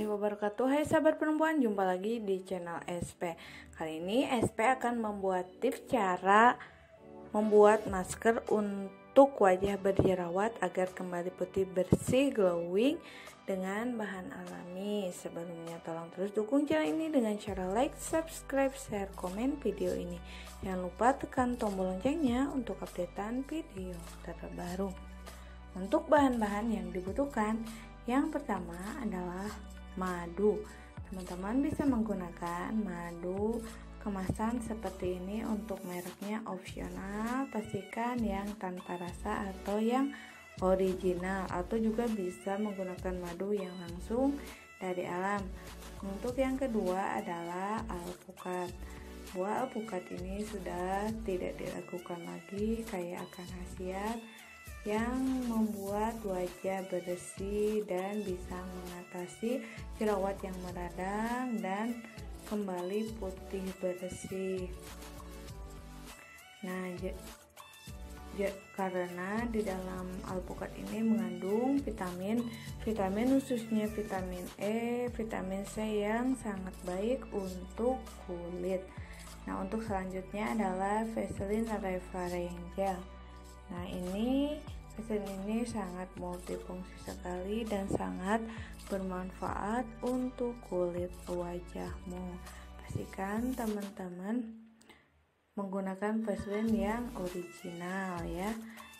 warahmatullahi wabarakatuh. Hai sahabat perempuan, jumpa lagi di channel SP Kali ini SP akan membuat tips cara membuat masker untuk wajah berjerawat Agar kembali putih bersih, glowing dengan bahan alami. Sebelumnya tolong terus dukung channel ini dengan cara like, subscribe, share, komen video ini. Jangan lupa tekan tombol loncengnya untuk updatean video terbaru. Untuk bahan-bahan yang dibutuhkan yang pertama adalah madu. Teman-teman bisa menggunakan madu kemasan seperti ini untuk mereknya opsional. Pastikan yang tanpa rasa atau yang original atau juga bisa menggunakan madu yang langsung dari alam. Untuk yang kedua adalah alpukat. Buah alpukat ini sudah tidak diragukan lagi kayak akan khasiat yang membuat wajah bersih dan bisa mengatasi jerawat yang meradang dan kembali putih bersih. Nah, karena di dalam alpukat ini mengandung vitamin vitamin khususnya vitamin E, vitamin C yang sangat baik untuk kulit. Nah, untuk selanjutnya adalah Vaseline Reparing Gel. Nah ini mesin ini sangat multifungsi sekali dan sangat bermanfaat untuk kulit wajahmu. Pastikan teman-teman menggunakan Vaseline yang original ya.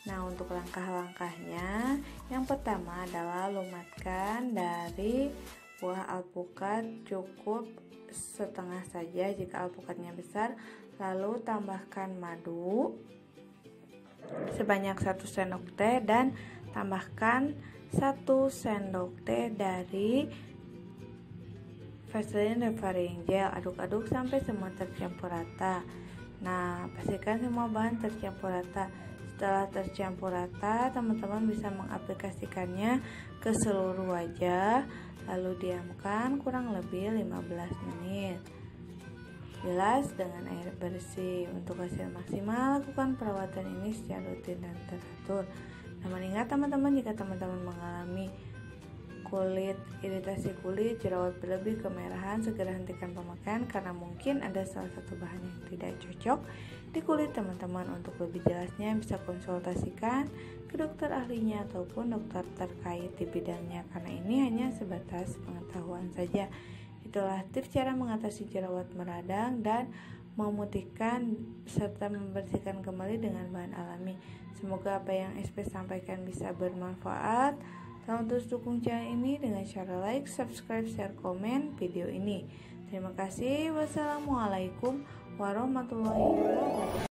Nah, untuk langkah-langkahnya, yang pertama adalah lumatkan dari buah alpukat cukup setengah saja jika alpukatnya besar, lalu tambahkan madu sebanyak 1 sendok teh dan tambahkan 1 sendok teh dari Vaseline Reparing Gel. Aduk-aduk sampai semua tercampur rata. Nah pastikan semua bahan tercampur rata. Setelah tercampur rata teman-teman bisa mengaplikasikannya ke seluruh wajah lalu diamkan kurang lebih 15 menit Bilas dengan air bersih. Untuk hasil maksimal, lakukan perawatan ini secara rutin dan teratur. Namun ingat teman-teman, jika teman-teman mengalami kulit, iritasi kulit, jerawat berlebih, kemerahan, segera hentikan pemakaian karena mungkin ada salah satu bahan yang tidak cocok di kulit teman-teman. Untuk lebih jelasnya bisa konsultasikan ke dokter ahlinya ataupun dokter terkait di bidangnya karena ini hanya sebatas pengetahuan saja. Itulah tips cara mengatasi jerawat meradang dan memutihkan serta membersihkan kembali dengan bahan alami. Semoga apa yang SP sampaikan bisa bermanfaat. Tolong terus dukung channel ini dengan cara like, subscribe, share, komen video ini. Terima kasih. Wassalamualaikum warahmatullahi wabarakatuh.